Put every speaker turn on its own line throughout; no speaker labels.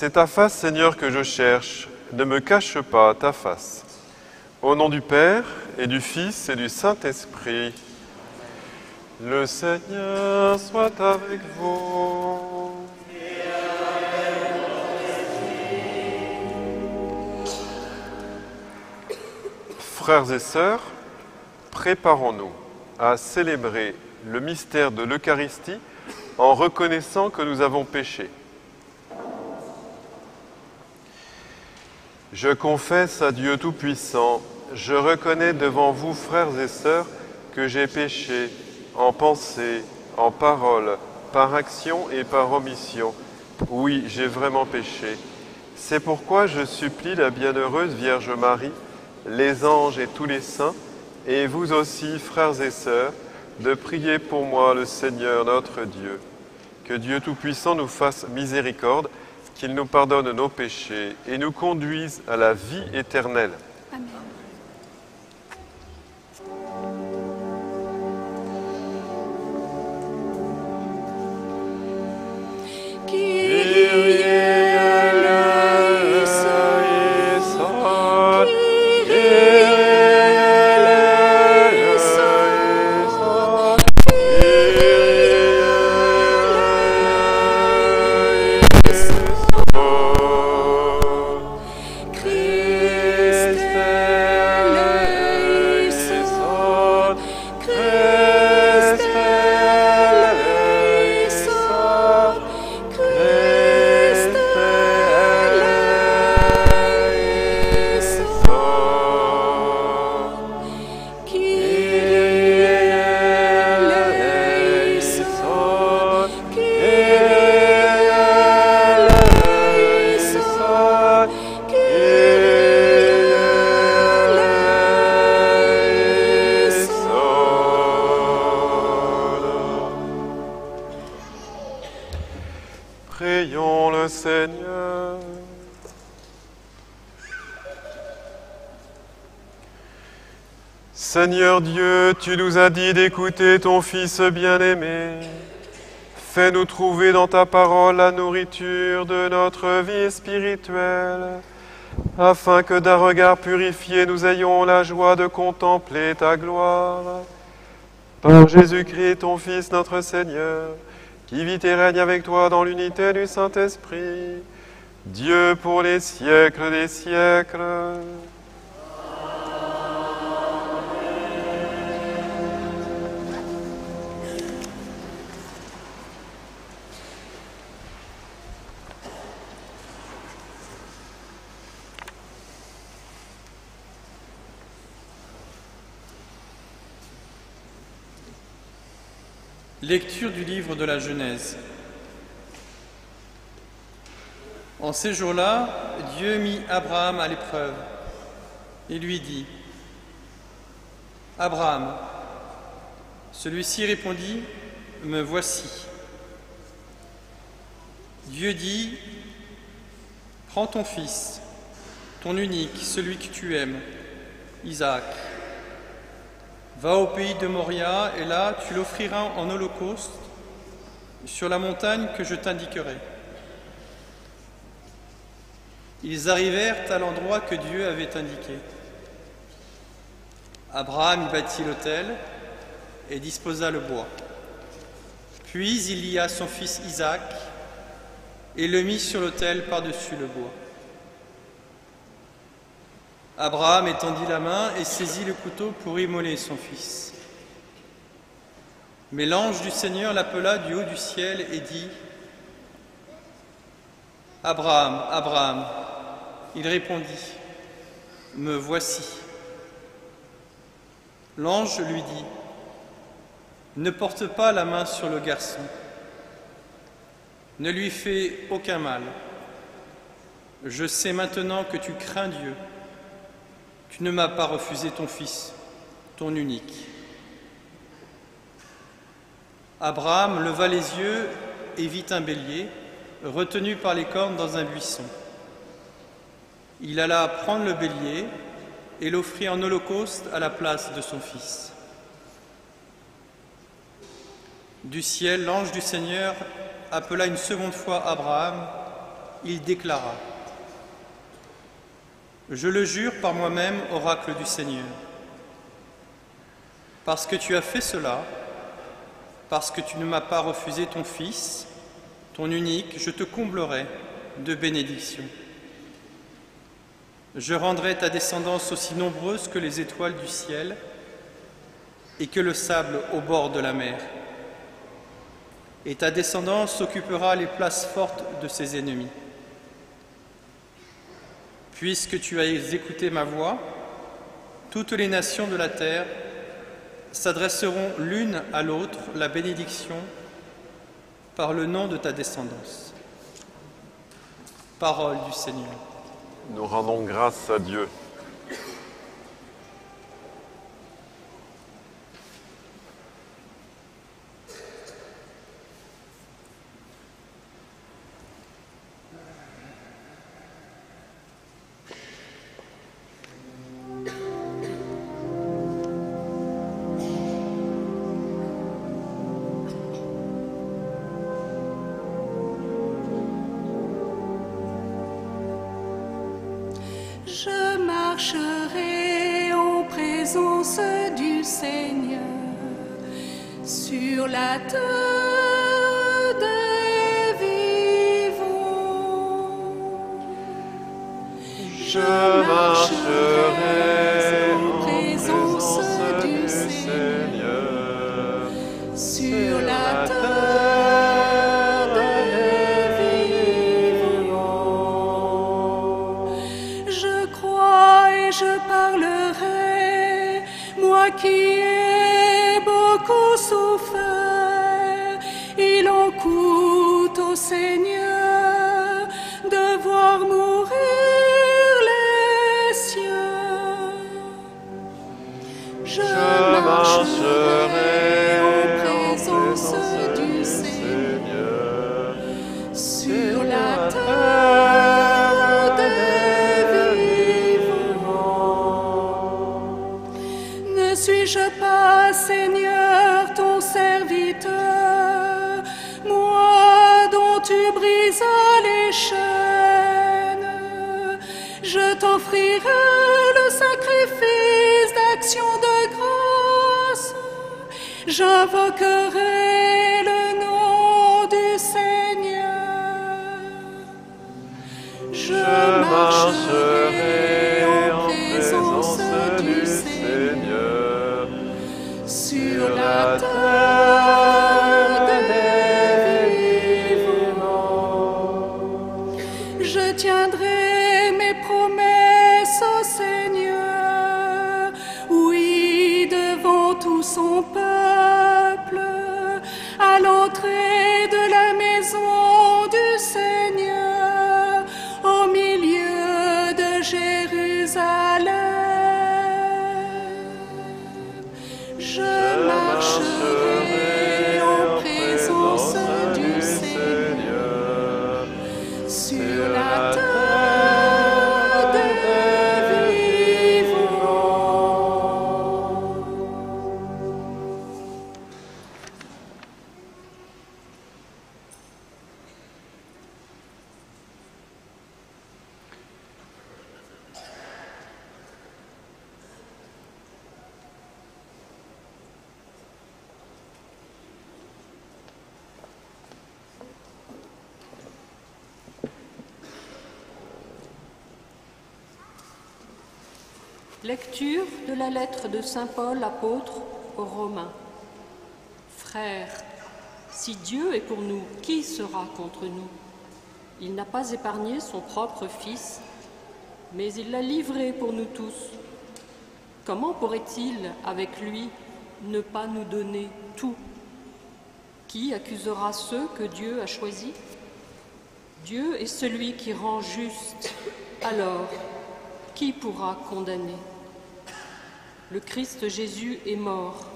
C'est ta face, Seigneur, que je cherche. Ne me cache pas ta face. Au nom du Père et du Fils et du Saint-Esprit. Le Seigneur soit avec vous. Frères et sœurs, préparons-nous à célébrer le mystère de l'Eucharistie en reconnaissant que nous avons péché. Je confesse à Dieu Tout-Puissant, je reconnais devant vous, frères et sœurs, que j'ai péché en pensée, en parole, par action et par omission. Oui, j'ai vraiment péché. C'est pourquoi je supplie la bienheureuse Vierge Marie, les anges et tous les saints, et vous aussi, frères et sœurs, de prier pour moi le Seigneur notre Dieu. Que Dieu Tout-Puissant nous fasse miséricorde, qu'il nous pardonne nos péchés et nous conduise à la vie éternelle. Dieu, tu nous as dit d'écouter ton Fils bien-aimé. Fais-nous trouver dans ta parole la nourriture de notre vie spirituelle, afin que d'un regard purifié nous ayons la joie de contempler ta gloire. Par Jésus-Christ, ton Fils, notre Seigneur, qui vit et règne avec toi dans l'unité du Saint-Esprit, Dieu pour les siècles des siècles.
Lecture du livre de la Genèse. En ces jours-là, Dieu mit Abraham à l'épreuve et lui dit, Abraham, celui-ci répondit, Me voici. Dieu dit, Prends ton fils, ton unique, celui que tu aimes, Isaac. Va au pays de Moria et là tu l'offriras en holocauste sur la montagne que je t'indiquerai. Ils arrivèrent à l'endroit que Dieu avait indiqué. Abraham y bâtit l'autel et disposa le bois. Puis il lia son fils Isaac et le mit sur l'autel par-dessus le bois. Abraham étendit la main et saisit le couteau pour immoler son fils. Mais l'ange du Seigneur l'appela du haut du ciel et dit, Abraham, Abraham, il répondit, Me voici. L'ange lui dit, Ne porte pas la main sur le garçon, ne lui fais aucun mal. Je sais maintenant que tu crains Dieu. Tu ne m'as pas refusé ton fils, ton unique. Abraham leva les yeux et vit un bélier retenu par les cornes dans un buisson. Il alla prendre le bélier et l'offrit en holocauste à la place de son fils. Du ciel, l'ange du Seigneur appela une seconde fois Abraham. Il déclara, Je le jure par moi-même, oracle du Seigneur, parce que tu as fait cela, parce que tu ne m'as pas refusé ton fils, ton unique, je te comblerai de bénédictions. Je rendrai ta descendance aussi nombreuse que les étoiles du ciel et que le sable au bord de la mer. Et ta descendance occupera les places fortes de ses ennemis. Puisque tu as écouté ma voix, toutes les nations de la terre s'adresseront l'une à l'autre la bénédiction par le nom de ta descendance. Parole du Seigneur.
Nous rendons grâce à Dieu.
Sur
lettre de Saint Paul apôtre aux Romains. Frères, si Dieu est pour nous, qui sera contre nous? Il n'a pas épargné son propre Fils, mais il l'a livré pour nous tous. Comment pourrait-il, avec lui, ne pas nous donner tout? Qui accusera ceux que Dieu a choisis? Dieu est celui qui rend juste. Alors, qui pourra condamner? Le Christ Jésus est mort.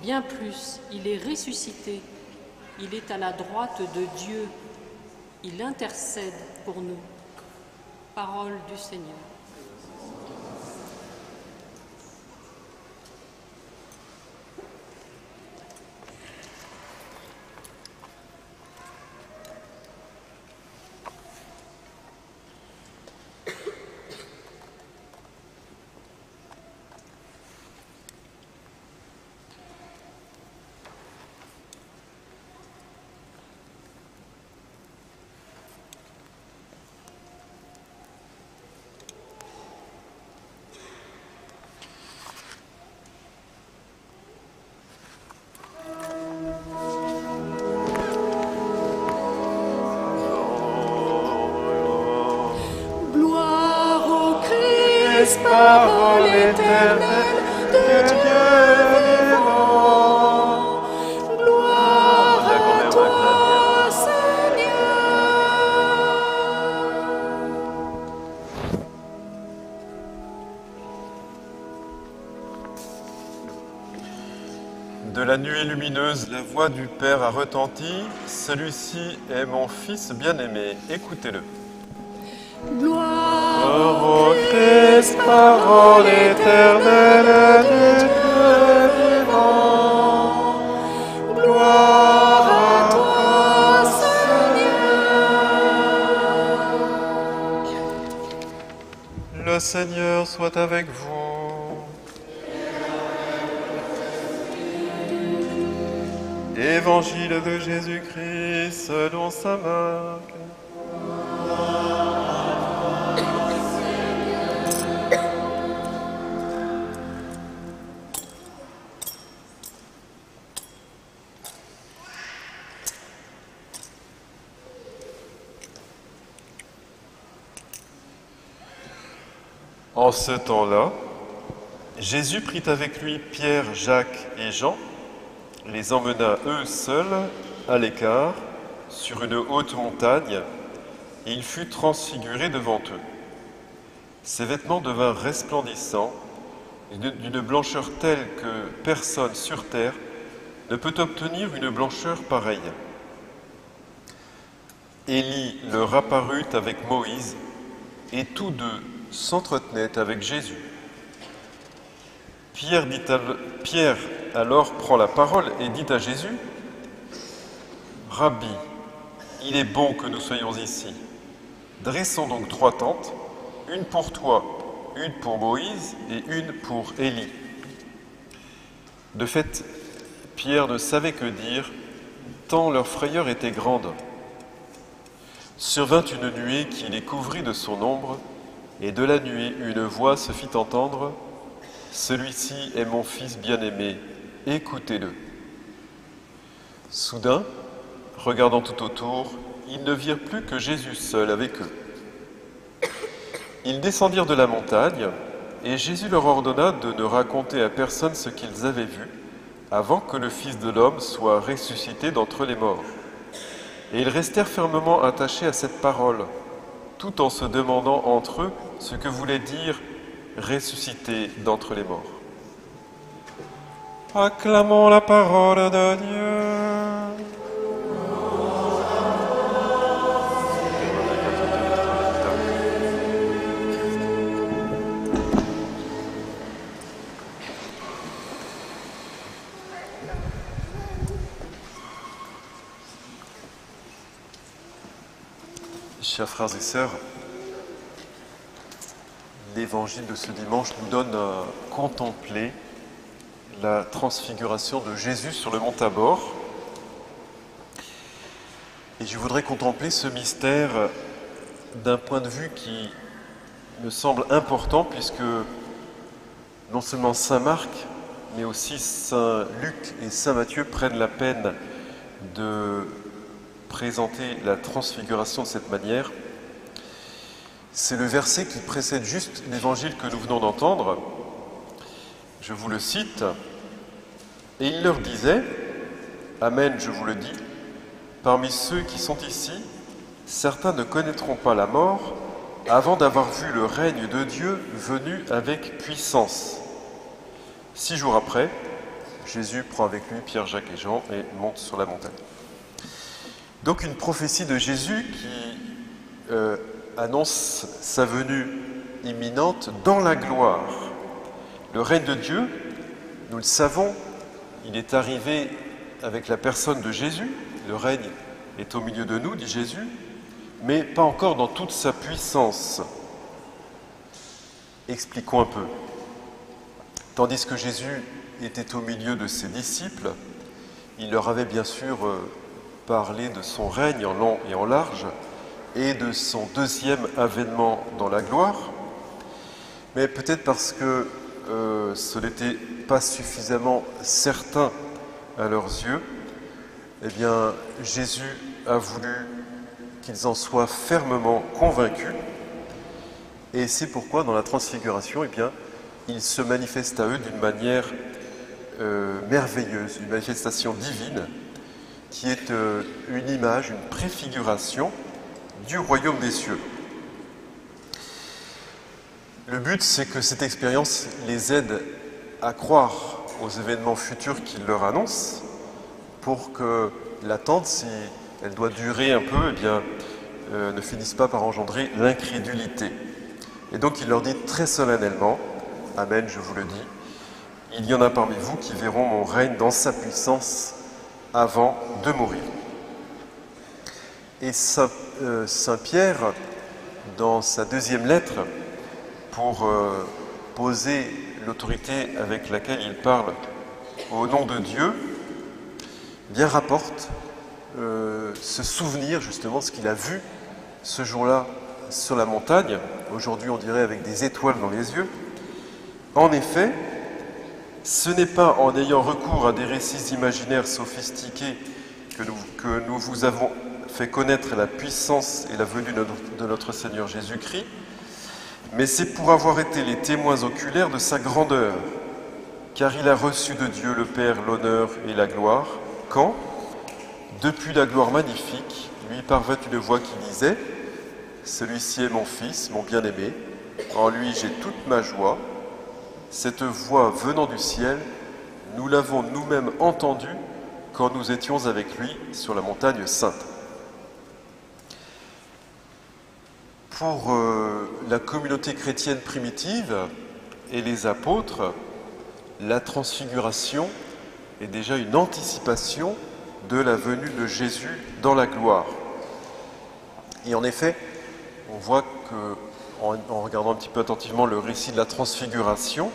Bien plus, il est ressuscité. Il est à la droite de Dieu. Il intercède pour nous. Parole du Seigneur.
Parole éternelle de Dieu vivant. Gloire à toi, Seigneur.
De la nuée lumineuse, la voix du Père a retenti. Celui-ci est mon Fils bien-aimé. Écoutez-le.
Parole éternelle de Dieu. Gloire.
Le Seigneur soit avec vous. Évangile de Jésus-Christ selon saint Marc. Ce temps-là, Jésus prit avec lui Pierre, Jacques et Jean, les emmena eux seuls à l'écart sur une haute montagne, et il fut transfiguré devant eux. Ses vêtements devinrent resplendissants, d'une blancheur telle que personne sur terre ne peut obtenir une blancheur pareille. Élie leur apparut avec Moïse, et tous deux s'entretenaient avec Jésus. Pierre, dit al- Pierre alors prend la parole et dit à Jésus, Rabbi, il est bon que nous soyons ici. Dressons donc trois tentes, une pour toi, une pour Moïse et une pour Élie. De fait, Pierre ne savait que dire, tant leur frayeur était grande. Survint une nuée qui les couvrit de son ombre, et de la nuée une voix se fit entendre, Celui-ci est mon fils bien-aimé, écoutez-le. Soudain, regardant tout autour, ils ne virent plus que Jésus seul avec eux. Ils descendirent de la montagne, et Jésus leur ordonna de ne raconter à personne ce qu'ils avaient vu, avant que le Fils de l'homme soit ressuscité d'entre les morts. Et ils restèrent fermement attachés à cette parole, tout en se demandant entre eux ce que voulait dire ressuscité d'entre les morts. Acclamons la parole de Dieu. Chers frères et sœurs, l'évangile de ce dimanche nous donne à contempler la transfiguration de Jésus sur le mont Tabor. Et je voudrais contempler ce mystère d'un point de vue qui me semble important puisque non seulement Saint Marc, mais aussi Saint Luc et Saint Matthieu prennent la peine de présenter la transfiguration de cette manière. C'est le verset qui précède juste l'évangile que nous venons d'entendre. Je vous le cite. Et il leur disait, Amen, je vous le dis, parmi ceux qui sont ici, certains ne connaîtront pas la mort avant d'avoir vu le règne de Dieu venu avec puissance. Six jours après, Jésus prend avec lui Pierre, Jacques et Jean et monte sur la montagne. Donc une prophétie de Jésus qui euh, annonce sa venue imminente dans la gloire. Le règne de Dieu, nous le savons, il est arrivé avec la personne de Jésus. Le règne est au milieu de nous, dit Jésus, mais pas encore dans toute sa puissance. Expliquons un peu. Tandis que Jésus était au milieu de ses disciples, il leur avait bien sûr euh, parlé de son règne en long et en large et de son deuxième avènement dans la gloire, mais peut-être parce que euh, ce n'était pas suffisamment certain à leurs yeux, eh bien Jésus a voulu qu'ils en soient fermement convaincus. Et c'est pourquoi dans la transfiguration, eh il se manifeste à eux d'une manière euh, merveilleuse, une manifestation divine, qui est euh, une image, une préfiguration du royaume des cieux. Le but, c'est que cette expérience les aide à croire aux événements futurs qu'il leur annonce, pour que l'attente, si elle doit durer un peu, eh bien, euh, ne finisse pas par engendrer l'incrédulité. Et donc il leur dit très solennellement, Amen, je vous le dis, il y en a parmi vous qui verront mon règne dans sa puissance avant de mourir. Et Saint, euh, Pierre, dans sa deuxième lettre, pour euh, poser l'autorité avec laquelle il parle au nom de Dieu, bien rapporte euh, ce souvenir justement, ce qu'il a vu ce jour-là sur la montagne, aujourd'hui on dirait avec des étoiles dans les yeux. En effet, ce n'est pas en ayant recours à des récits imaginaires sophistiqués que nous, vous avons fait connaître la puissance et la venue de notre Seigneur Jésus-Christ, mais c'est pour avoir été les témoins oculaires de sa grandeur, car il a reçu de Dieu le Père l'honneur et la gloire, quand, depuis la gloire magnifique, lui parvint une voix qui disait Celui-ci est mon Fils, mon bien-aimé, en lui j'ai toute ma joie. Cette voix venant du ciel, nous l'avons nous-mêmes entendue quand nous étions avec lui sur la montagne sainte. Pour euh, la communauté chrétienne primitive et les apôtres, la transfiguration est déjà une anticipation de la venue de Jésus dans la gloire. Et en effet, on voit que, en, regardant un petit peu attentivement le récit de la transfiguration,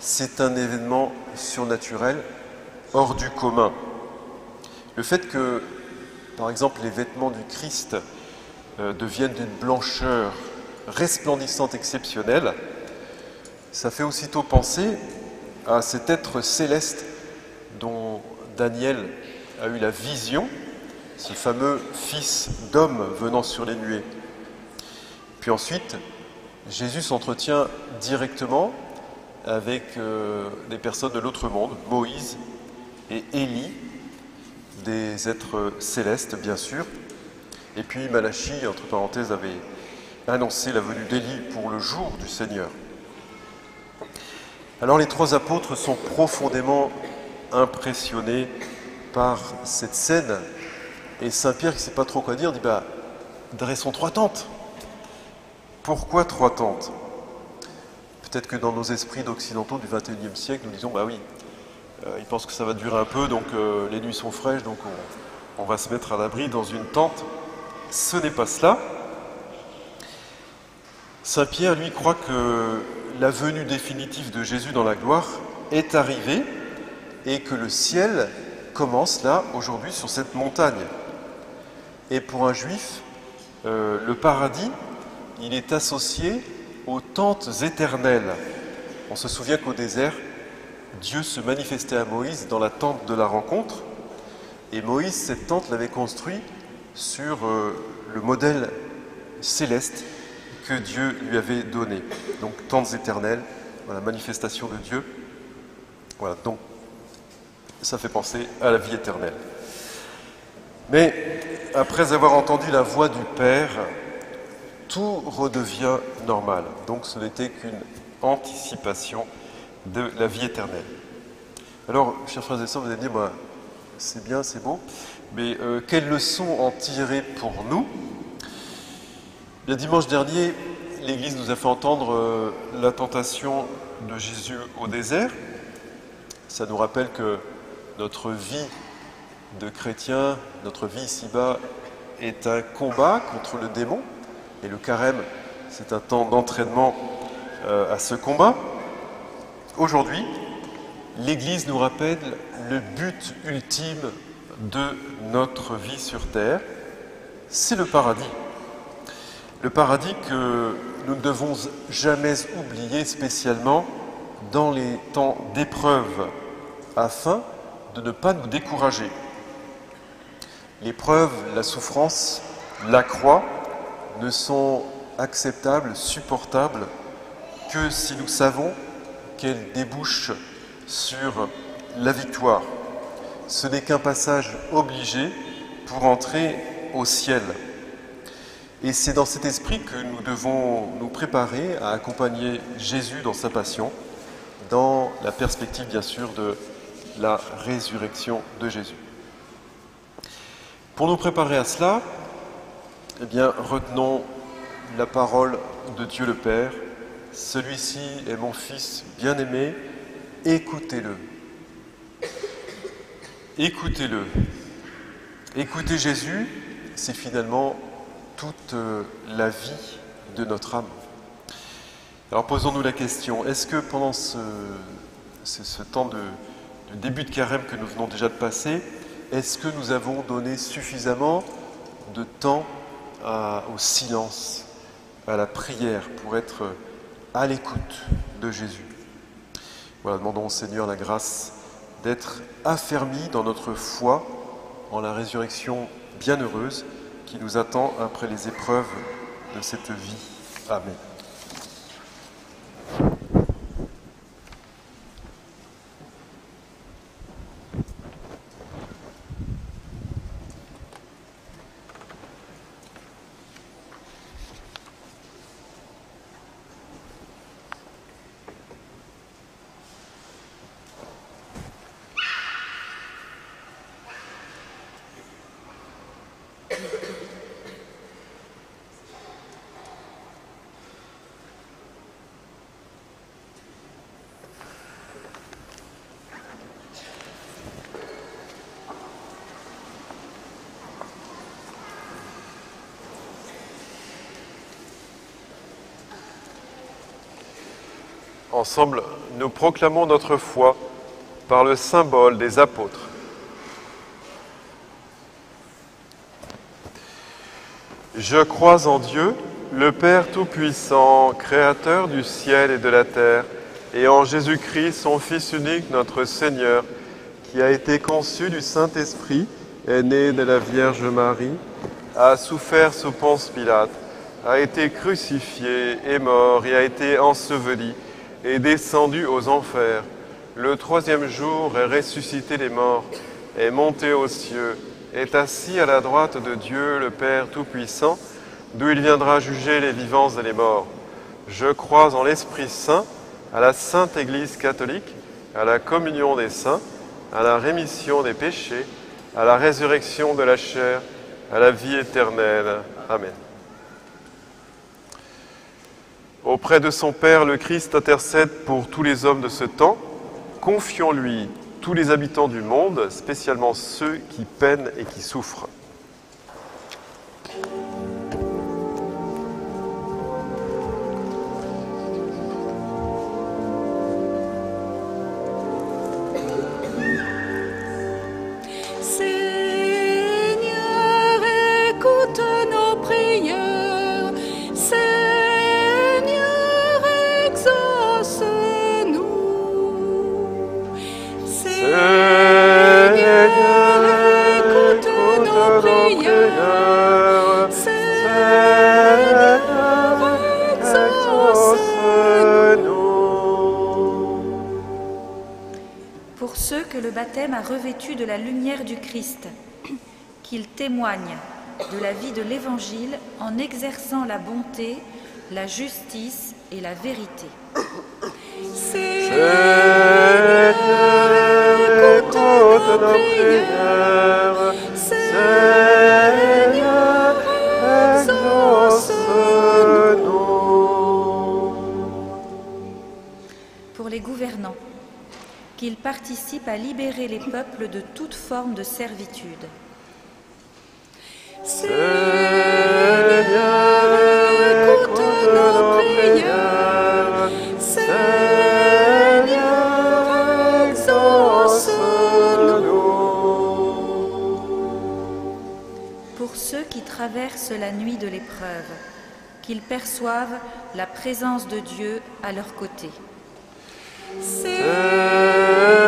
c'est un événement surnaturel hors du commun. Le fait que, par exemple, les vêtements du Christ euh, deviennent d'une blancheur resplendissante exceptionnelle, ça fait aussitôt penser à cet être céleste dont Daniel a eu la vision, ce fameux fils d'homme venant sur les nuées. Puis ensuite, Jésus s'entretient directement avec euh, des personnes de l'autre monde, Moïse et Élie, des êtres célestes bien sûr, et puis Malachie, entre parenthèses, avait annoncé la venue d'Élie pour le jour du Seigneur. Alors les trois apôtres sont profondément impressionnés par cette scène, et Saint Pierre, qui ne sait pas trop quoi dire, dit bah, dressons trois tentes. Pourquoi trois tentes? Peut-être que dans nos esprits d'occidentaux du XXIe siècle, nous disons bah oui, euh, ils pensent que ça va durer un peu, donc euh, les nuits sont fraîches, donc on va se mettre à l'abri dans une tente ce n'est pas cela. Saint Pierre, lui, croit que la venue définitive de Jésus dans la gloire est arrivée et que le ciel commence là, aujourd'hui, sur cette montagne. Et pour un juif, euh, le paradis, il est associé aux tentes éternelles. On se souvient qu'au désert, Dieu se manifestait à Moïse dans la tente de la rencontre. Et Moïse, cette tente, l'avait construite sur euh, le modèle céleste que Dieu lui avait donné. Donc, tentes éternelles, voilà, manifestation de Dieu. Voilà, donc, ça fait penser à la vie éternelle. Mais après avoir entendu la voix du Père, tout redevient normal. Donc ce n'était qu'une anticipation de la vie éternelle. Alors, chers frères et sœurs, vous allez dire, bah, c'est bien, c'est beau, mais euh, quelles leçons en tirer pour nous? Le dimanche dernier, l'Église nous a fait entendre euh, la tentation de Jésus au désert. Ça nous rappelle que notre vie de chrétien, notre vie ici-bas, est un combat contre le démon. Et le carême, c'est un temps d'entraînement euh, à ce combat. Aujourd'hui, l'Église nous rappelle le but ultime de notre vie sur Terre, c'est le paradis. Le paradis que nous ne devons jamais oublier spécialement dans les temps d'épreuve afin de ne pas nous décourager. L'épreuve, la souffrance, la croix ne sont acceptables, supportables que si nous savons qu'elles débouchent sur la victoire. Ce n'est qu'un passage obligé pour entrer au ciel. Et c'est dans cet esprit que nous devons nous préparer à accompagner Jésus dans sa passion, dans la perspective bien sûr de la résurrection de Jésus. Pour nous préparer à cela, eh bien, retenons la parole de Dieu le Père. Celui-ci est mon Fils bien-aimé, écoutez-le. Écoutez-le. Écouter Jésus, c'est finalement toute euh, la vie de notre âme. Alors posons-nous la question, est-ce que pendant ce, temps de, début de carême que nous venons déjà de passer, est-ce que nous avons donné suffisamment de temps au silence, à la prière, pour être à l'écoute de Jésus Voilà, demandons au Seigneur la grâce d'être affermis dans notre foi en la résurrection bienheureuse qui nous attend après les épreuves de cette vie. Amen.
Ensemble, nous proclamons notre foi par le symbole des apôtres. Je crois en Dieu, le Père Tout-Puissant, Créateur du ciel et de la terre, et en Jésus-Christ, son Fils unique, notre Seigneur, qui a été conçu du Saint-Esprit, est né de la Vierge Marie, a souffert sous Ponce Pilate, a été crucifié, est mort et a été enseveli est descendu aux enfers. Le troisième jour est ressuscité des morts, est monté aux cieux, est assis à la droite de Dieu le Père Tout-Puissant, d'où il viendra juger les vivants et les morts. Je crois en l'Esprit Saint, à la Sainte Église catholique, à la communion des saints, à la rémission des péchés, à la résurrection de la chair, à la vie éternelle. Amen. Auprès de son Père, le Christ intercède pour tous les hommes de ce temps. Confions-lui tous les habitants du monde, spécialement ceux qui peinent et qui souffrent.
Le baptême a revêtu de la lumière du Christ, qu'il témoigne de la vie de l'Évangile en exerçant la bonté, la justice et la vérité. Qu'ils participent à libérer les peuples de toute forme de servitude.
Seigneur, écoute nos prières. Seigneur, exauce-nous.
Pour ceux qui traversent la nuit de l'épreuve, qu'ils perçoivent la présence de Dieu à leur côté.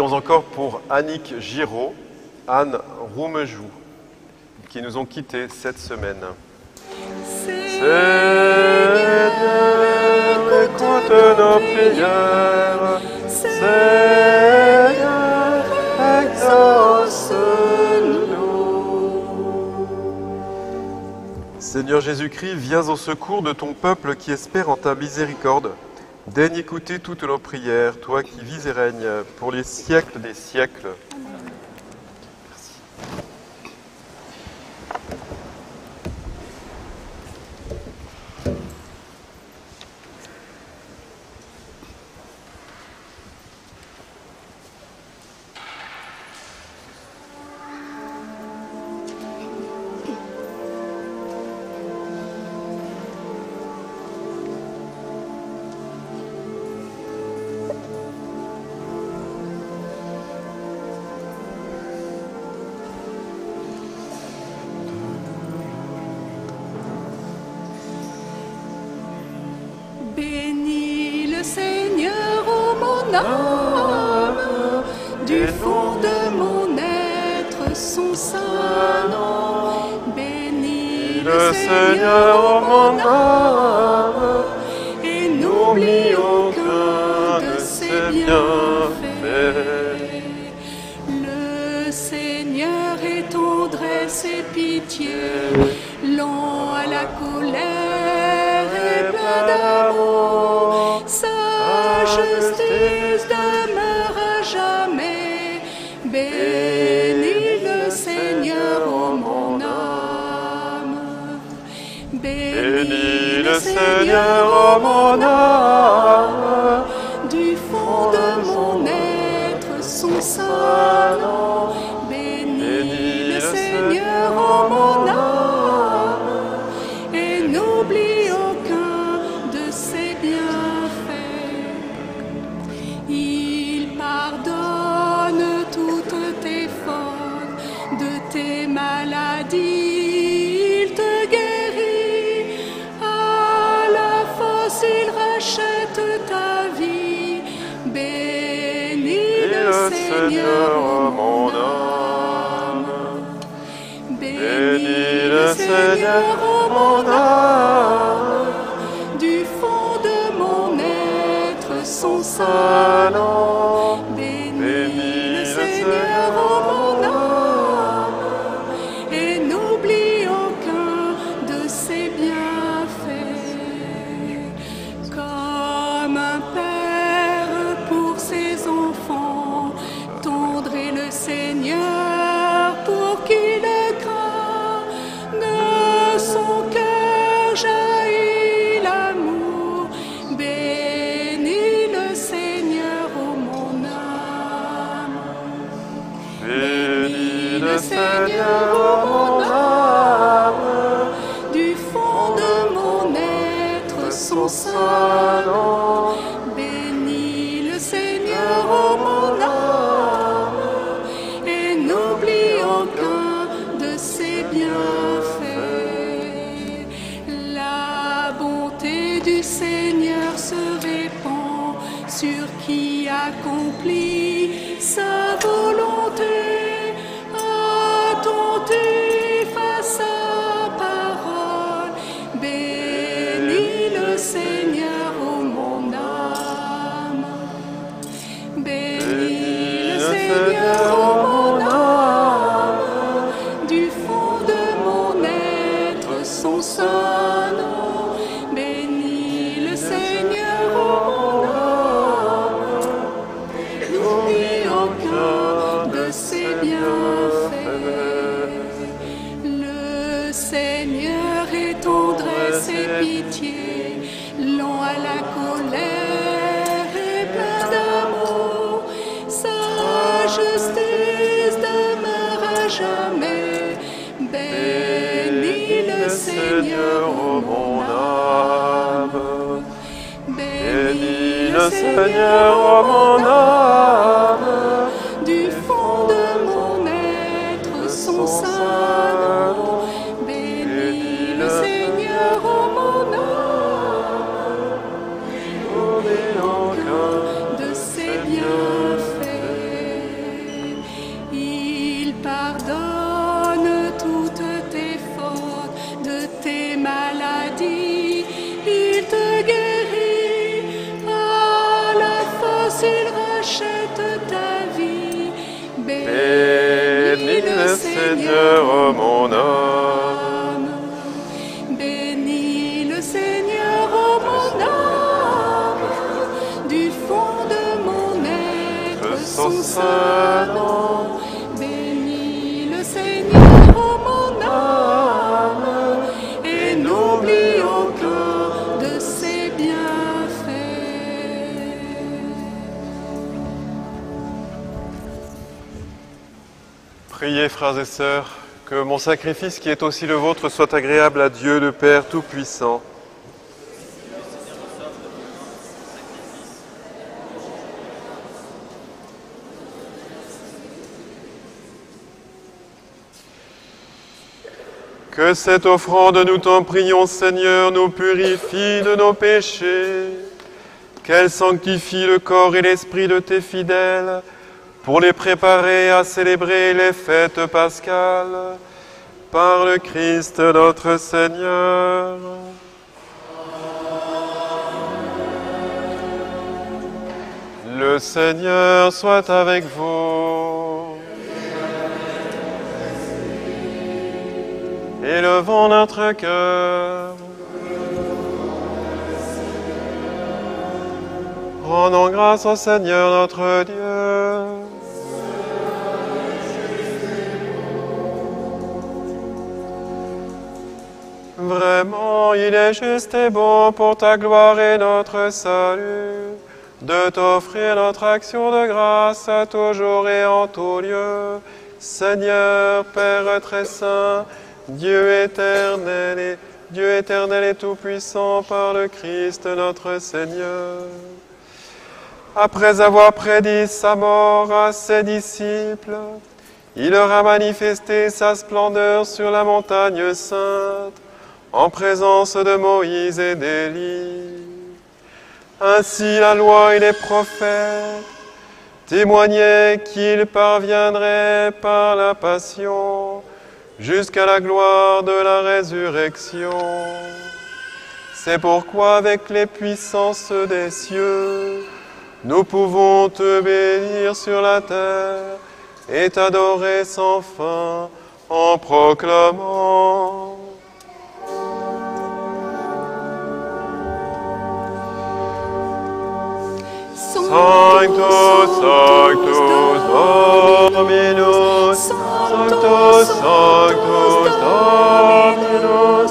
Encore pour Annick Giraud, Anne Roumejoux, qui nous ont quittés cette semaine. Seigneur, écoute nos prières. Seigneur, exauce-nous. Seigneur Jésus-Christ, viens au secours de ton peuple qui espère en ta miséricorde. Daigne écouter toutes nos prières, toi qui vis et règnes pour les siècles des siècles.
Âme, du fond de mon être son saint nom. Bénis
Le Seigneur, mon âme,
Bénis le Seigneur,
bénis
son saint. Bénis le Seigneur, ô mon âme, et n'oublie aucun de ses bienfaits.
Priez, frères et sœurs, que mon sacrifice qui est aussi le vôtre soit agréable à Dieu le Père Tout-Puissant. Que cette offrande, nous t'en prions Seigneur, nous purifie de nos péchés, qu'elle sanctifie le corps et l'esprit de tes fidèles, pour les préparer à célébrer les fêtes pascales par le Christ notre Seigneur. Le Seigneur soit avec vous. Élevons notre cœur. Rendons grâce au Seigneur notre Dieu. Vraiment, il est juste et bon pour ta gloire et notre salut de t'offrir notre action de grâce à toujours et en tout lieu. Seigneur, Père très saint, Dieu éternel et tout-puissant par le Christ notre Seigneur. Après avoir prédit sa mort à ses disciples, il leur a manifesté sa splendeur sur la montagne sainte, en présence de Moïse et d'Élie. Ainsi la loi et les prophètes témoignaient qu'il parviendrait par la passion jusqu'à la gloire de la résurrection. C'est pourquoi avec les puissances des cieux, nous pouvons te bénir sur la terre et t'adorer sans fin en proclamant. Sanctus, Sanctus Dominus, Sanctus, Sanctus Dominus,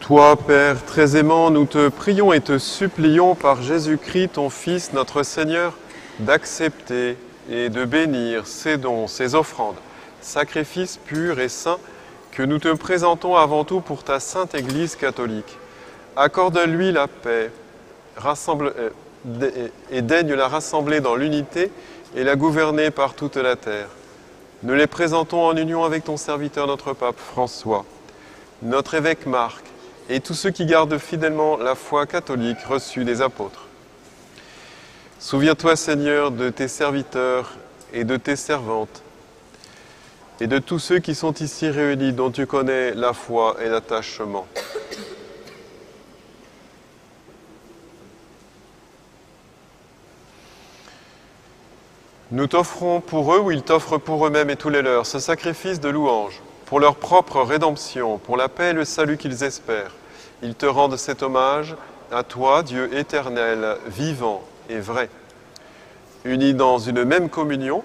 Toi, Père très aimant, nous te prions et te supplions par Jésus-Christ, ton Fils, notre Seigneur, d'accepter et de bénir ces dons, ces offrandes, sacrifices purs et saints que nous te présentons avant tout pour ta sainte Église catholique. Accorde-lui la paix rassemble, euh, et daigne la rassembler dans l'unité et la gouverner par toute la terre. Nous les présentons en union avec ton serviteur, notre pape François, notre évêque Marc et tous ceux qui gardent fidèlement la foi catholique reçue des apôtres. Souviens-toi, Seigneur, de tes serviteurs et de tes servantes, et de tous ceux qui sont ici réunis, dont tu connais la foi et l'attachement. Nous t'offrons pour eux, ou ils t'offrent pour eux-mêmes et tous les leurs, ce sacrifice de louange, pour leur propre rédemption, pour la paix et le salut qu'ils espèrent. Ils te rendent cet hommage à toi, Dieu éternel, vivant et vrai. Unis dans une même communion,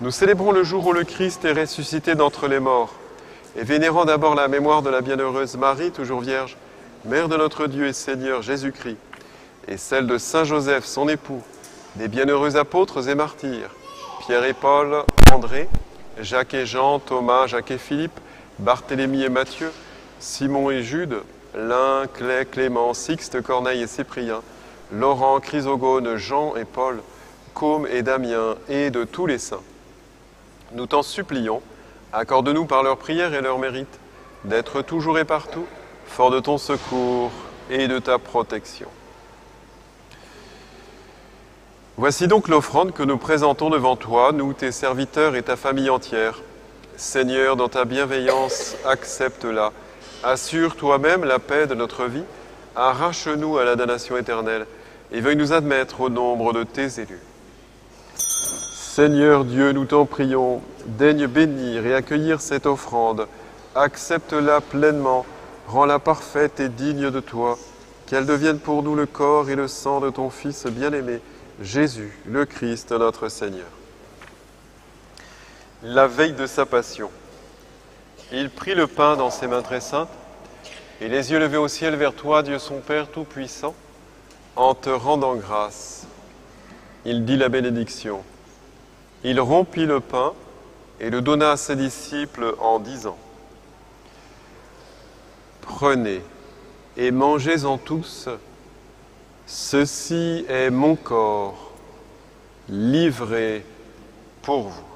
nous célébrons le jour où le Christ est ressuscité d'entre les morts, et vénérant d'abord la mémoire de la bienheureuse Marie, toujours vierge, Mère de notre Dieu et Seigneur Jésus-Christ, et celle de Saint Joseph, son époux, des bienheureux apôtres et martyrs, Pierre et Paul, André, Jacques et Jean, Thomas, Jacques et Philippe, Barthélemy et Matthieu, Simon et Jude, Lin, Clé, Clément, Sixte, Corneille et Cyprien, Laurent, Chrysogone, Jean et Paul, Côme et Damien, et de tous les saints. Nous t'en supplions, accorde-nous par leurs prières et leurs mérites d'être toujours et partout fort de ton secours et de ta protection. Voici donc l'offrande que nous présentons devant toi, nous, tes serviteurs et ta famille entière. Seigneur, dans ta bienveillance, accepte-la. Assure toi-même la paix de notre vie. Arrache-nous à la damnation éternelle et veuille nous admettre au nombre de tes élus. Seigneur Dieu, nous t'en prions, daigne bénir et accueillir cette offrande. Accepte-la pleinement, rends-la parfaite et digne de toi, qu'elle devienne pour nous le corps et le sang de ton Fils bien-aimé, Jésus, le Christ, notre Seigneur. La veille de sa passion, il prit le pain dans ses mains très saintes, et les yeux levés au ciel vers toi, Dieu son Père Tout-Puissant, en te rendant grâce, il dit la bénédiction. Il rompit le pain et le donna à ses disciples en disant, Prenez et mangez-en tous, ceci est mon corps livré pour vous.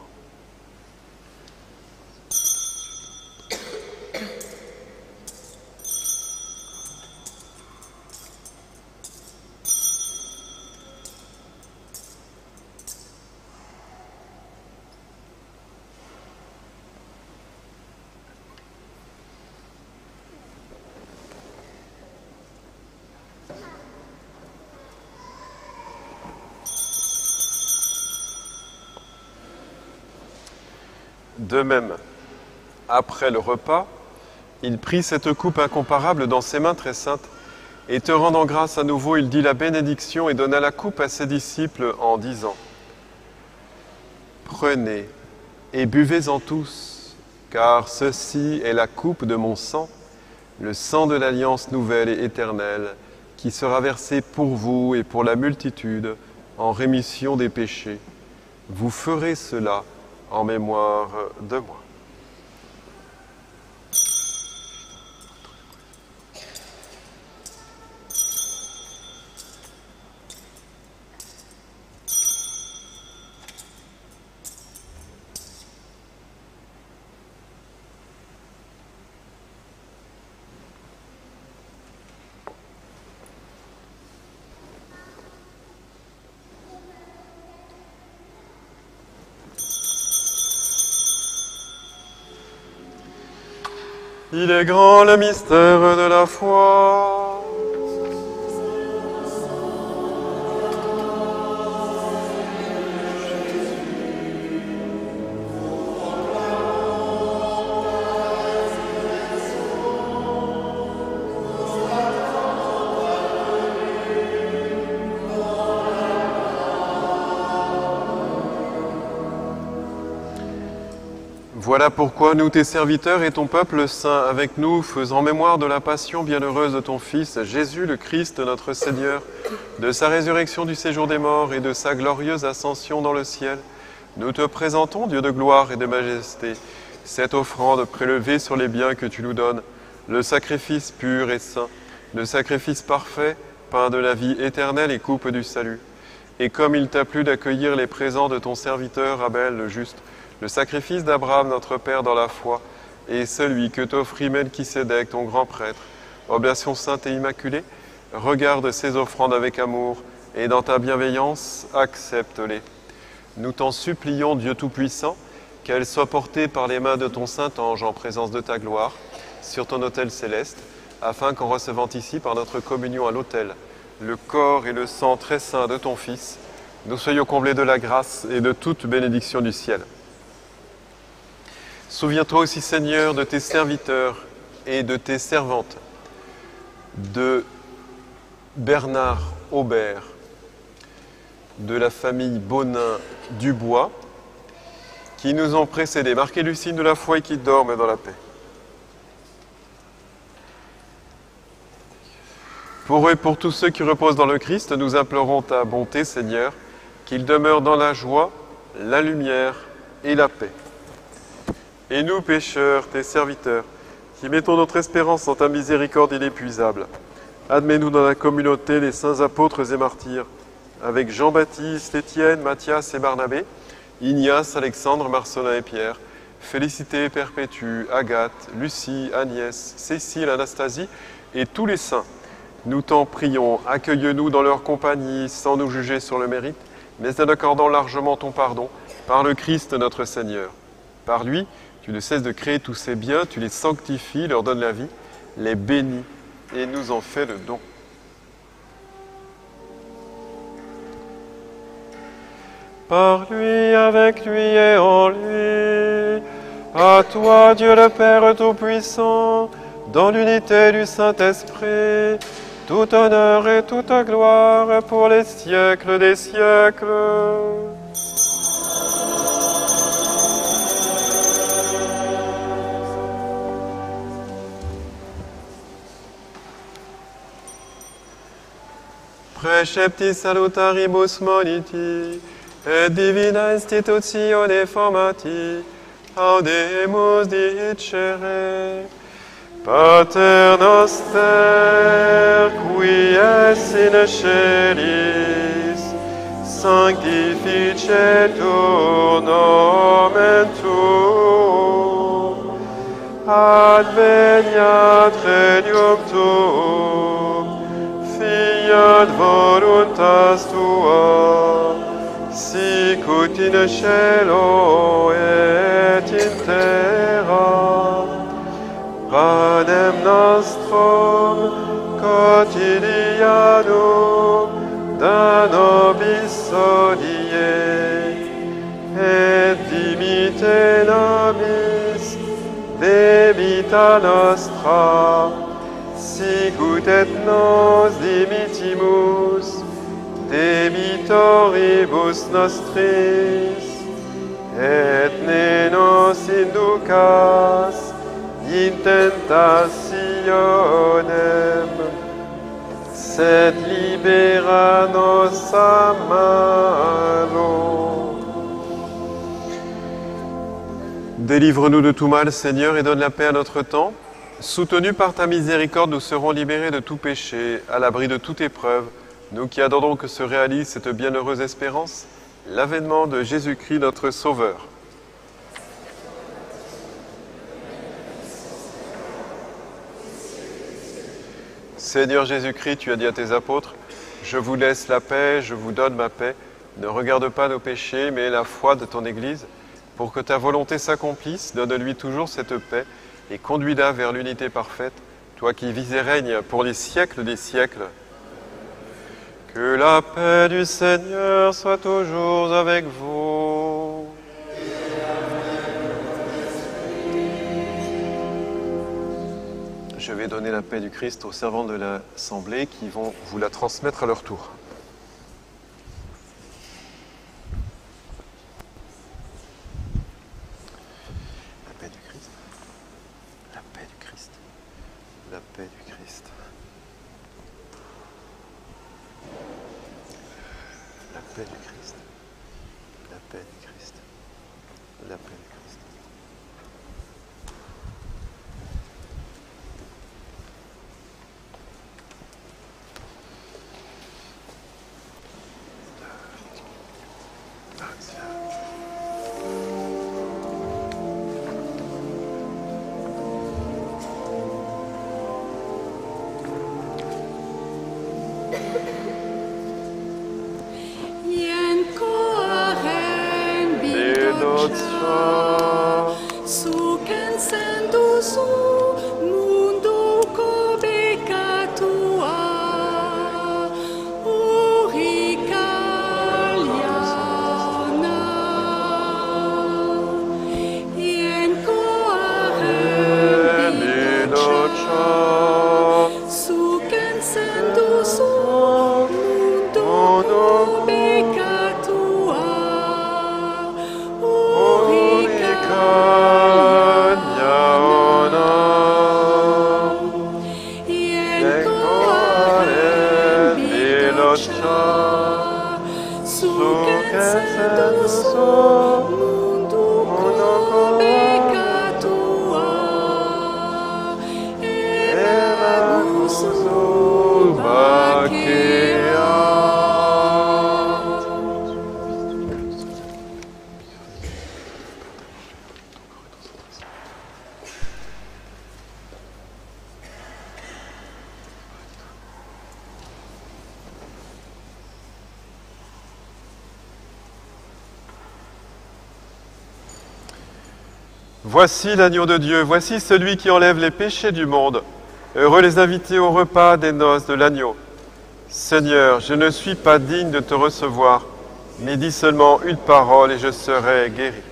De même, après le repas, il prit cette coupe incomparable dans ses mains très saintes, et te rendant grâce à nouveau, il dit la bénédiction et donna la coupe à ses disciples en disant, Prenez et buvez-en tous, car ceci est la coupe de mon sang, le sang de l'alliance nouvelle et éternelle, qui sera versé pour vous et pour la multitude en rémission des péchés. Vous ferez cela en mémoire de moi. Il est grand le mystère de la foi. Pourquoi nous, tes serviteurs et ton peuple saint, avec nous, faisant mémoire de la passion bienheureuse de ton Fils, Jésus le Christ, notre Seigneur, de sa résurrection du séjour des morts et de sa glorieuse ascension dans le ciel, nous te présentons, Dieu de gloire et de majesté, cette offrande prélevée sur les biens que tu nous donnes, le sacrifice pur et saint, le sacrifice parfait, pain de la vie éternelle et coupe du salut. Et comme il t'a plu d'accueillir les présents de ton serviteur Abel le juste, le sacrifice d'Abraham notre Père dans la foi, et celui que t'offrit Melchisédek ton grand prêtre, oblation sainte et immaculée, regarde ces offrandes avec amour, et dans ta bienveillance, accepte-les. Nous t'en supplions, Dieu Tout-Puissant, qu'elles soient portées par les mains de ton Saint-Ange en présence de ta gloire, sur ton autel céleste, afin qu'en recevant ici par notre communion à l'autel, le corps et le sang très saint de ton Fils, nous soyons comblés de la grâce et de toute bénédiction du ciel. Souviens-toi aussi, Seigneur, de tes serviteurs et de tes servantes, de Bernard Aubert, de la famille Bonin Dubois, qui nous ont précédés. Marquez le signe de la foi et qui dorment dans la paix. Pour eux et pour tous ceux qui reposent dans le Christ, nous implorons ta bonté, Seigneur, qu'ils demeurent dans la joie, la lumière et la paix. Et nous, pécheurs, tes serviteurs, qui mettons notre espérance en ta miséricorde inépuisable, admets-nous dans la communauté les saints apôtres et martyrs, avec Jean-Baptiste, Étienne, Matthias et Barnabé, Ignace, Alexandre, Marcelin et Pierre, Félicité, Perpétue, Agathe, Lucie, Agnès, Cécile, Anastasie et tous les saints. Nous t'en prions, accueille-nous dans leur compagnie sans nous juger sur le mérite, mais en accordant largement ton pardon par le Christ notre Seigneur. Par lui, tu ne cesses de créer tous ces biens, tu les sanctifies, leur donnes la vie, les bénis et nous en fais le don. Par lui, avec lui et en lui, à toi Dieu le Père Tout-Puissant, dans l'unité du Saint-Esprit, tout honneur et toute gloire pour les siècles des siècles. Preceptis salutaribus moniti, et divina institutione formati, audemus dicere. Pater noster, qui es in celis, sanctificetur nomen tuum, adveniat regnum tuum, fiat voluntas tua, sicut in cielo et in terra. Panem nostrum quotidianum da nobis odie, et dimite nobis debita nostra, et nos dimitimus debitoribus nostris, et ne nos inducas in tentationem, sed libera nos a. Délivre-nous de tout mal, Seigneur, et donne la paix à notre temps. Soutenus par ta miséricorde, nous serons libérés de tout péché, à l'abri de toute épreuve, nous qui attendons que se réalise cette bienheureuse espérance, l'avènement de Jésus-Christ notre Sauveur. Seigneur Jésus-Christ, tu as dit à tes apôtres, je vous laisse la paix, je vous donne ma paix. Ne regarde pas nos péchés, mais la foi de ton Église. Pour que ta volonté s'accomplisse, donne-lui toujours cette paix et conduis-la vers l'unité parfaite, toi qui vis et règnes pour les siècles des siècles. Que la paix du Seigneur soit toujours avec vous. Je vais donner la paix du Christ aux servants de l'Assemblée qui vont vous la transmettre à leur tour. Voici l'agneau de Dieu, voici celui qui enlève les péchés du monde. Heureux les invités au repas des noces de l'agneau. Seigneur, je ne suis pas digne de te recevoir, mais dis seulement une parole et je serai guéri.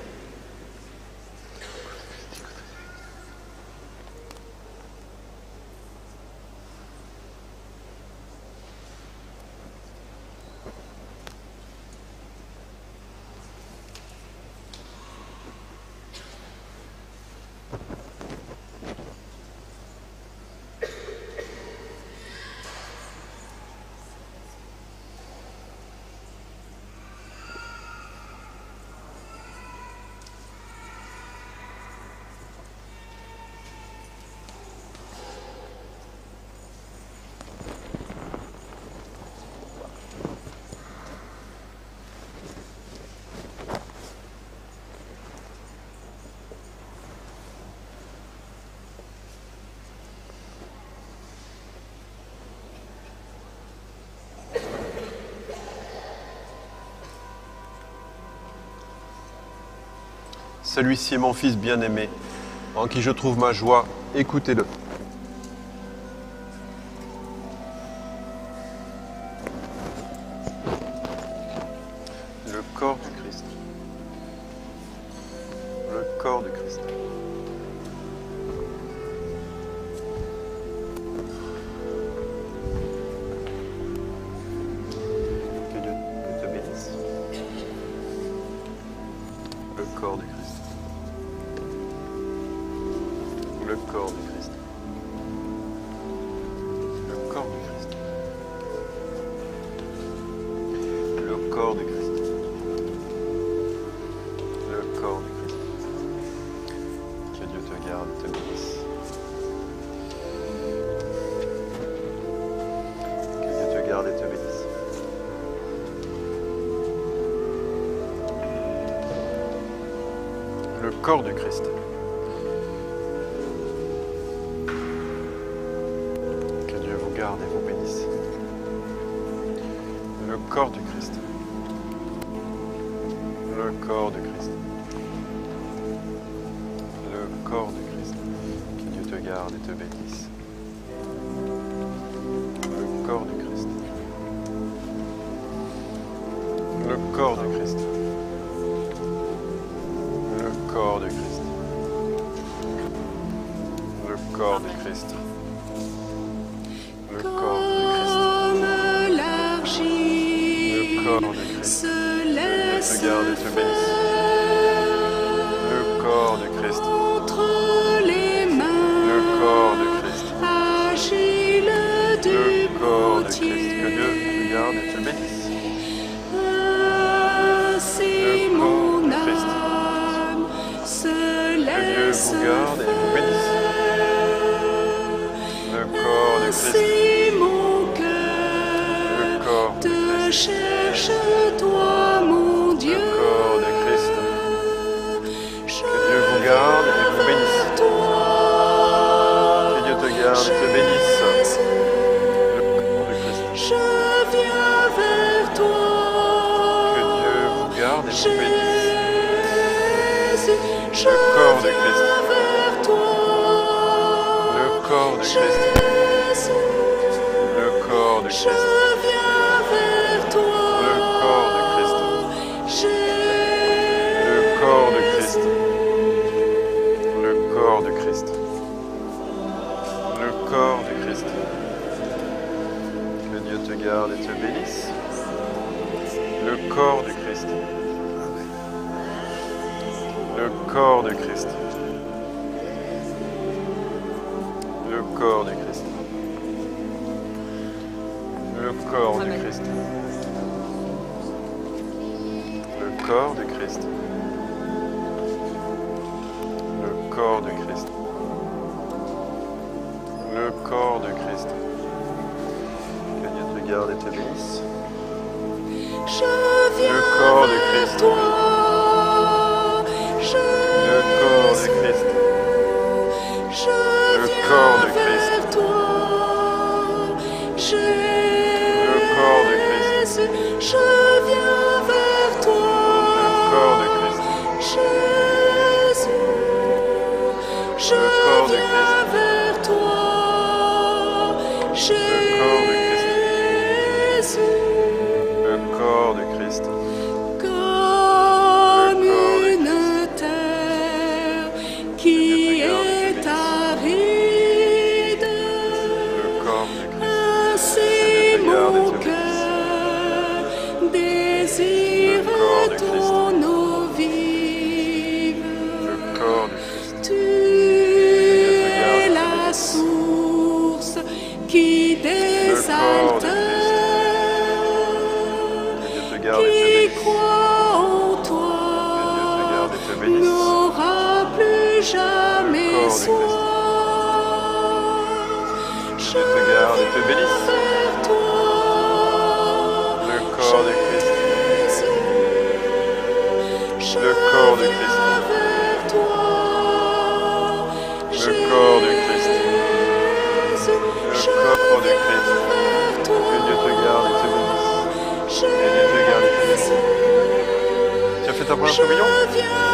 Celui-ci est mon Fils bien-aimé, en qui je trouve ma joie, écoutez-le. désir
est ton
ta première communion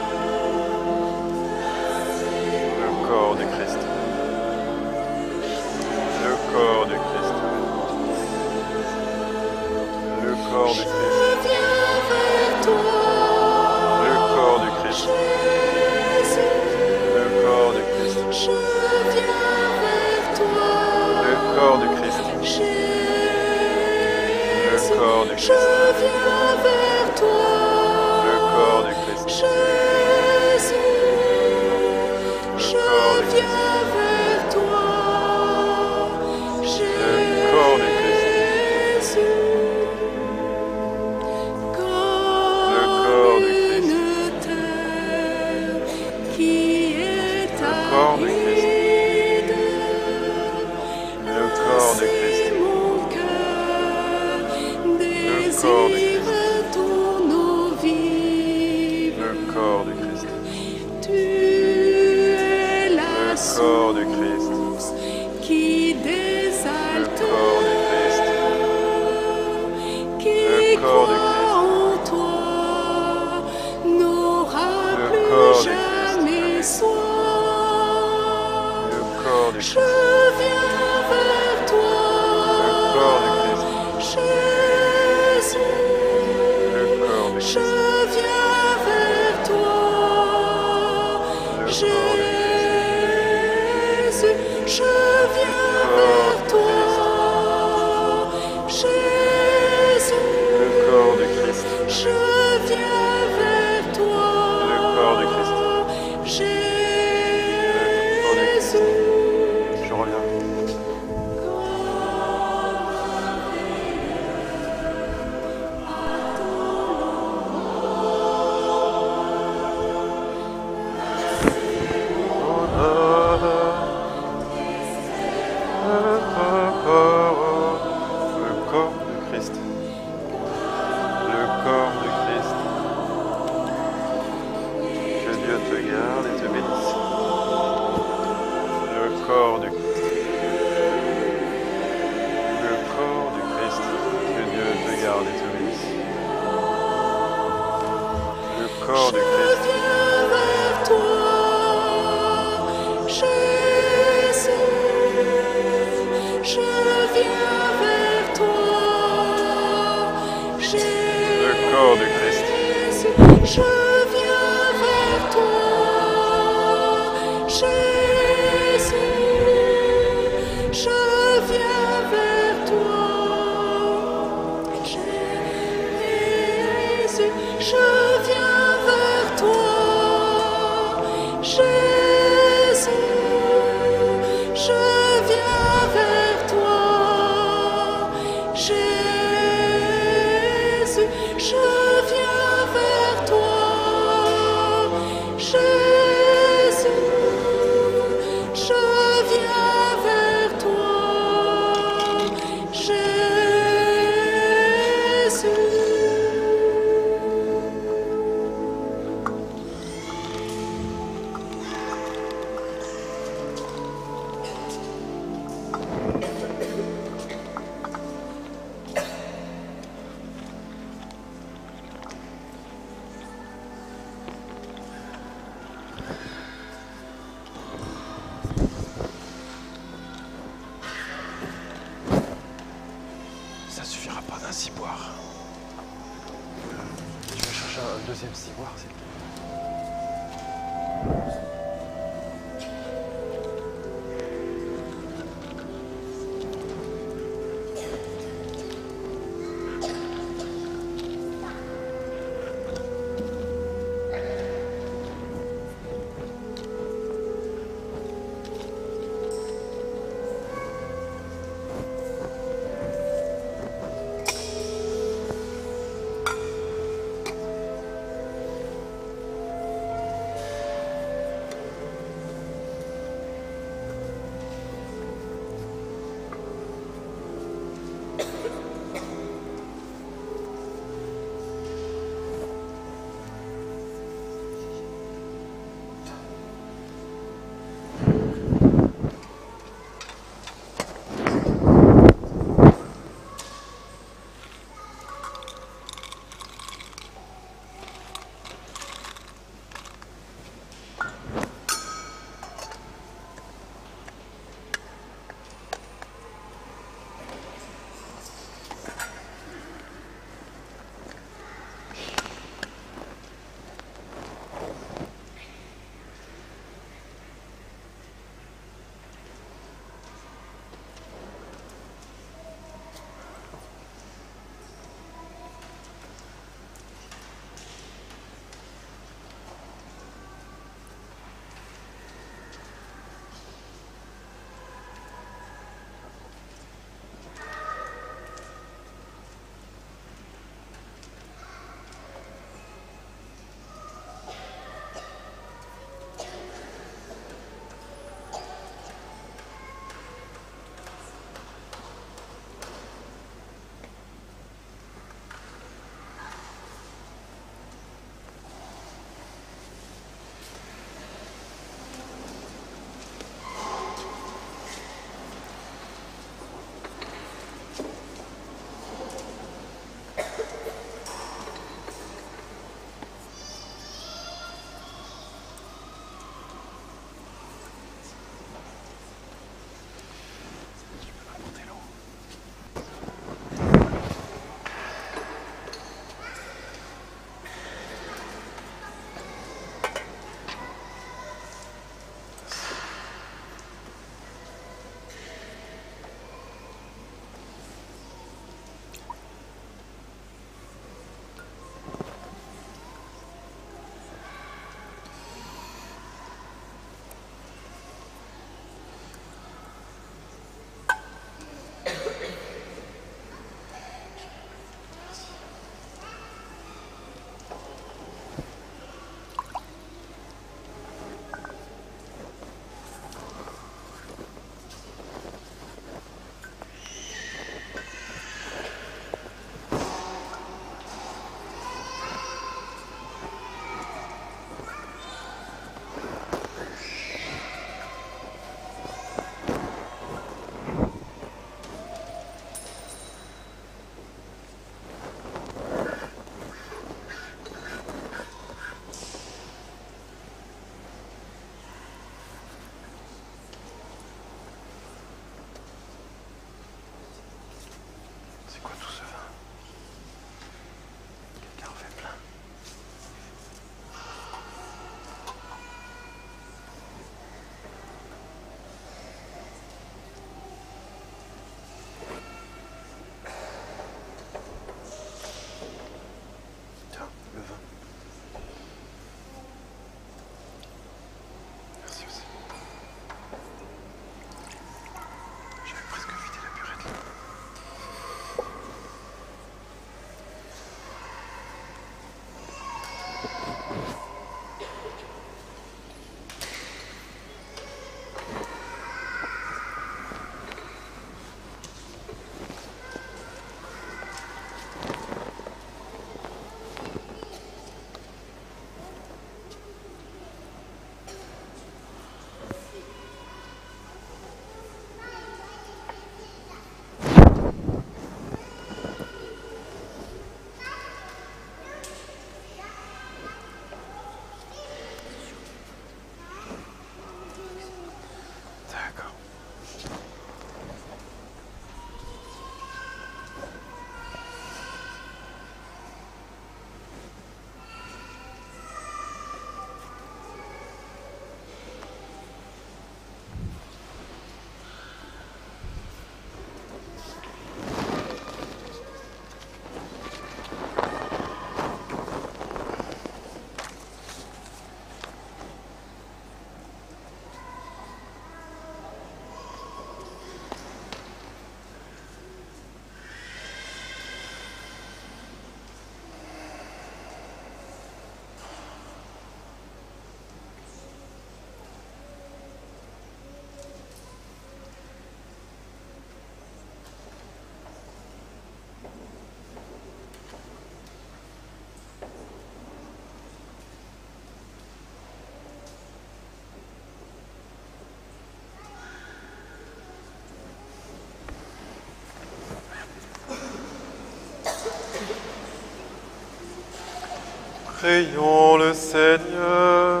Prions le Seigneur.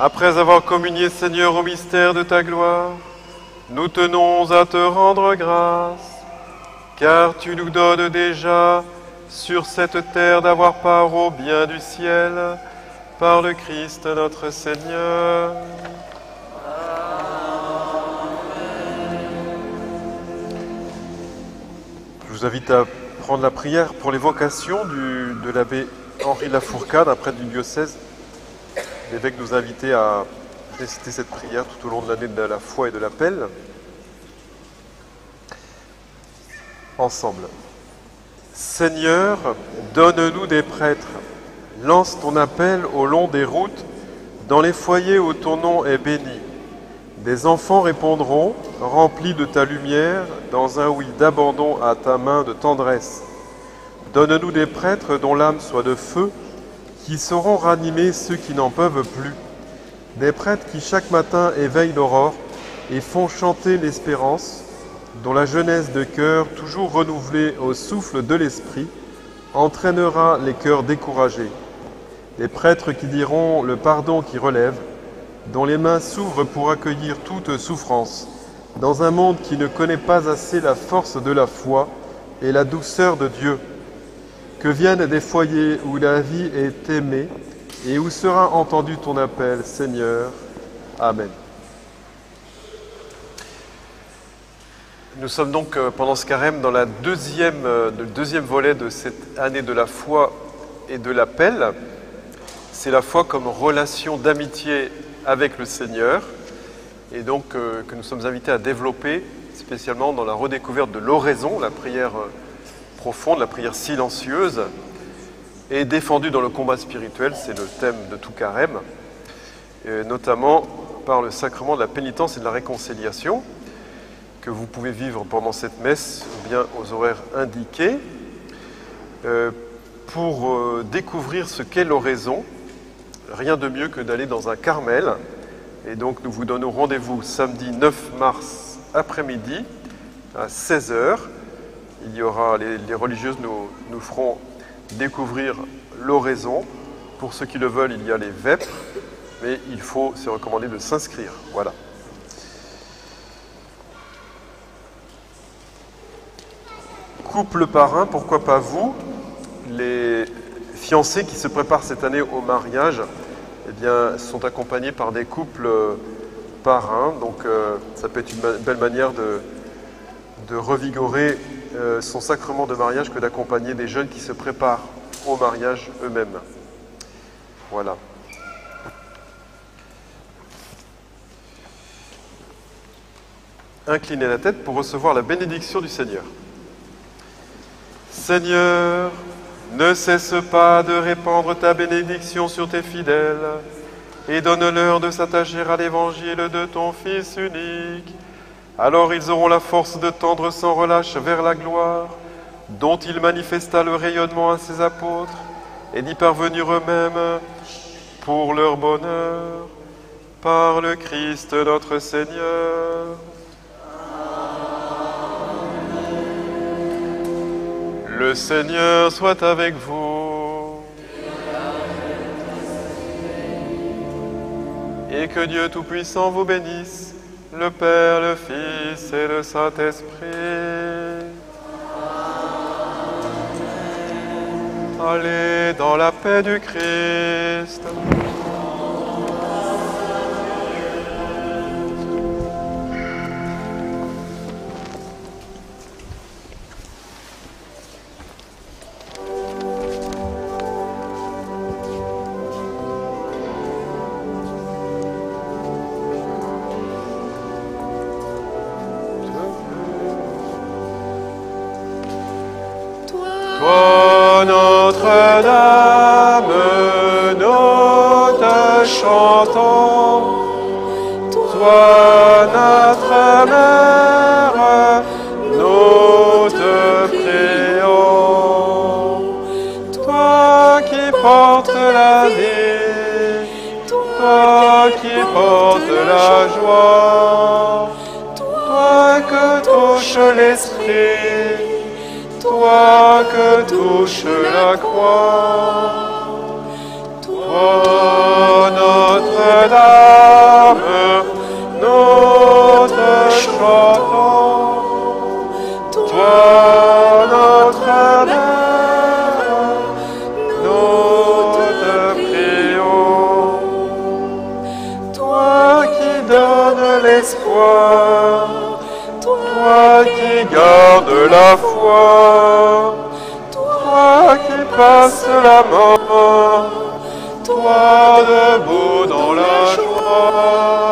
Après avoir communié, Seigneur, au mystère de ta gloire, nous tenons à te rendre grâce, car tu nous donnes déjà sur cette terre d'avoir part au bien du ciel, par le Christ notre Seigneur. Je vous invite à prendre la prière pour les vocations de l'abbé Henri Lafourcade, un prêtre du diocèse. L'évêque nous a invités à réciter cette prière tout au long de l'année de la foi et de l'appel. Ensemble. Seigneur, donne-nous des prêtres. Lance ton appel au long des routes, dans les foyers où ton nom est béni. Des enfants répondront, remplis de ta lumière, dans un oui d'abandon à ta main de tendresse. Donne-nous des prêtres dont l'âme soit de feu, qui sauront ranimer ceux qui n'en peuvent plus. Des prêtres qui chaque matin éveillent l'aurore et font chanter l'espérance, dont la jeunesse de cœur, toujours renouvelée au souffle de l'esprit, entraînera les cœurs découragés. Des prêtres qui diront le pardon qui relève, dont les mains s'ouvrent pour accueillir toute souffrance, dans un monde qui ne connaît pas assez la force de la foi et la douceur de Dieu. Que viennent des foyers où la vie est aimée et où sera entendu ton appel, Seigneur. Amen. Nous sommes donc euh, pendant ce carême dans la deuxième, euh, le deuxième volet de cette année de la foi et de l'appel. C'est la foi comme relation d'amitié avec le Seigneur et donc euh, que nous sommes invités à développer spécialement dans la redécouverte de l'oraison, la prière euh, profonde, la prière silencieuse et défendue dans le combat spirituel, c'est le thème de tout carême, notamment par le sacrement de la pénitence et de la réconciliation que vous pouvez vivre pendant cette messe ou bien aux horaires indiqués. Euh, pour découvrir ce qu'est l'oraison, rien de mieux que d'aller dans un carmel. Et donc nous vous donnons rendez-vous samedi 9 mars après-midi à 16h. Il y aura, les, religieuses nous, nous feront découvrir l'oraison. Pour ceux qui le veulent, il y a les vêpres, mais il faut, c'est recommandé de s'inscrire. Voilà. Couple parrain, pourquoi pas vous Les fiancés qui se préparent cette année au mariage eh bien, sont accompagnés par des couples euh, parrains. Donc euh, ça peut être une belle manière de, de revigorer euh, son sacrement de mariage que d'accompagner des jeunes qui se préparent au mariage eux-mêmes. Voilà. Inclinez la tête pour recevoir la bénédiction du Seigneur. Seigneur, ne cesse pas de répandre ta bénédiction sur tes fidèles et donne-leur de s'attacher à l'évangile de ton Fils unique. Alors ils auront la force de tendre sans relâche vers la gloire, dont il manifesta le rayonnement à ses apôtres, et d'y parvenir eux-mêmes pour leur bonheur, par le Christ notre Seigneur. Le Seigneur soit avec vous. Et que Dieu Tout-Puissant vous bénisse, le Père, le Fils et le Saint-Esprit. Allez dans la paix du Christ. Touche la croix. Qui passes la mort, toi debout dans la joie,